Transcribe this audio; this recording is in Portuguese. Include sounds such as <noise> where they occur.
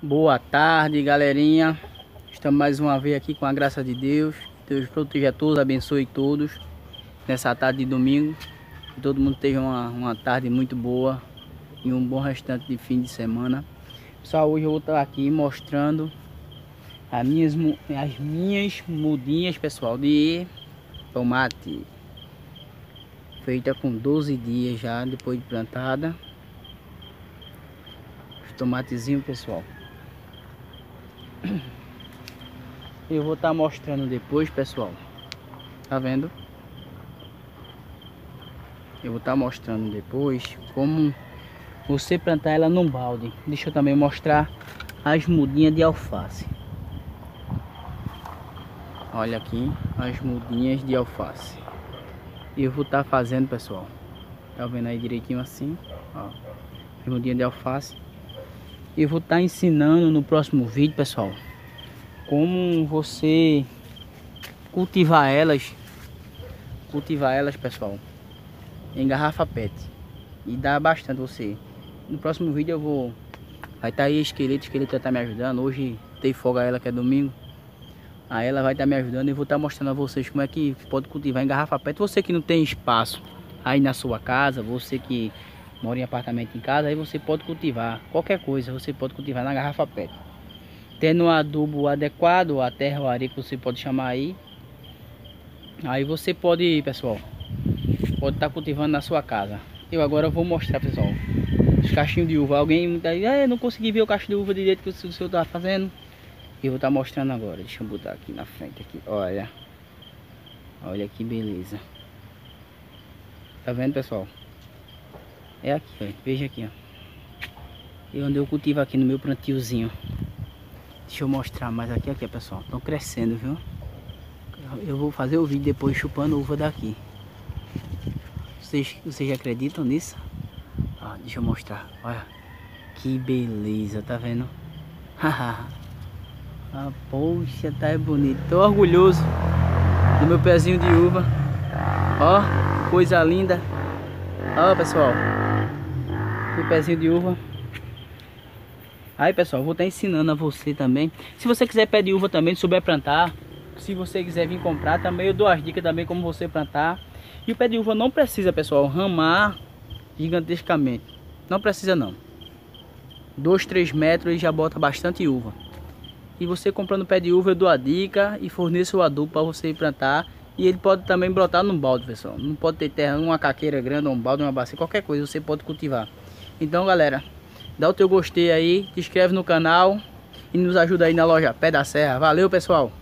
Boa tarde, galerinha. Estamos mais uma vez aqui com a graça de Deus. Deus proteja todos, abençoe todos nessa tarde de domingo. Que todo mundo tenha uma, uma tarde muito boa e um bom restante de fim de semana. Pessoal, hoje eu vou estar aqui mostrando as minhas, as minhas mudinhas, pessoal, de tomate. Feita com 12 dias já depois de plantada. Os tomatezinhos, pessoal. Eu vou estar tá mostrando depois, pessoal. Tá vendo? Eu vou estar tá mostrando depois como você plantar ela num balde. Deixa eu também mostrar as mudinhas de alface. Olha aqui as mudinhas de alface. Eu vou estar tá fazendo, pessoal. Tá vendo aí direitinho assim? Ó, as mudinhas de alface eu vou estar tá ensinando no próximo vídeo, pessoal, como você cultivar elas, cultivar elas, pessoal, em garrafa PET. E dá bastante você. No próximo vídeo eu vou vai estar tá aí esqueleto, esqueleto vai estar tá me ajudando. Hoje tem folga ela que é domingo. Aí ela vai estar tá me ajudando e vou estar tá mostrando a vocês como é que pode cultivar em garrafa PET. Você que não tem espaço aí na sua casa, você que mora em apartamento em casa, aí você pode cultivar qualquer coisa, você pode cultivar na garrafa PET. Tendo um adubo adequado, a terra ou areia que você pode chamar aí, aí você pode, pessoal, pode estar tá cultivando na sua casa. Eu agora vou mostrar, pessoal, os cachinhos de uva. Alguém tá aí, ah, não consegui ver o cacho de uva direito que o senhor está fazendo. Eu vou estar tá mostrando agora. Deixa eu botar aqui na frente aqui. Olha. Olha que beleza. Tá vendo, pessoal? É aqui, ó. Veja aqui, ó. E onde eu cultivo aqui no meu plantiozinho. Deixa eu mostrar mais aqui, aqui, pessoal. Estão crescendo, viu? Eu vou fazer o vídeo depois chupando uva daqui. Vocês, vocês acreditam nisso? Ó, deixa eu mostrar. Olha. Que beleza, tá vendo? <laughs> ah, poxa, tá bonito. Tô orgulhoso do meu pezinho de uva. Ó, coisa linda. Ó, pessoal o pezinho de uva. Aí pessoal, vou estar ensinando a você também. Se você quiser pé de uva também, souber plantar. Se você quiser vir comprar também, eu dou as dicas também como você plantar. E o pé de uva não precisa, pessoal, ramar gigantescamente. Não precisa não. 2, 3 metros e já bota bastante uva. E você comprando pé de uva, eu dou a dica e forneço o adubo para você plantar. E ele pode também brotar num balde, pessoal. Não pode ter terra, uma caqueira grande, um balde, uma bacia, qualquer coisa você pode cultivar. Então, galera, dá o teu gostei aí, te inscreve no canal e nos ajuda aí na loja Pé da Serra. Valeu, pessoal!